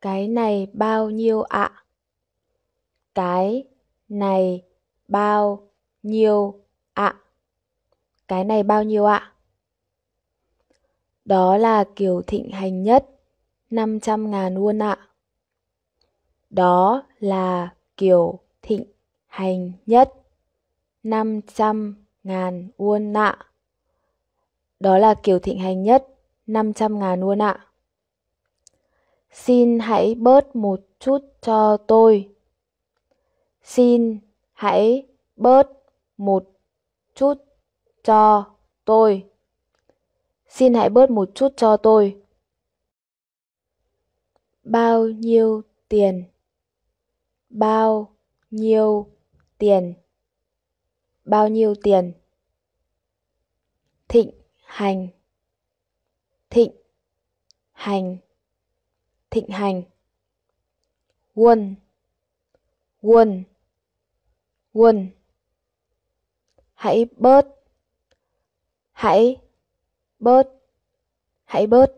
Cái này bao nhiêu ạ? Cái này bao nhiêu ạ? Cái này bao nhiêu ạ? Đó là kiểu thịnh hành nhất, 500 ngàn won ạ. Đó là kiểu thịnh hành nhất, 500 ngàn won ạ. Đó là kiểu thịnh hành nhất, 500 ngàn won ạ. Xin hãy bớt một chút cho tôi. Xin hãy bớt một chút cho tôi. Xin hãy bớt một chút cho tôi. Bao nhiêu tiền? Bao nhiêu tiền? Bao nhiêu tiền? Thịnh hành. Thịnh hành. Thịnh hành. Quân. Quân. Quân. Hãy bớt. Hãy bớt. Hãy bớt.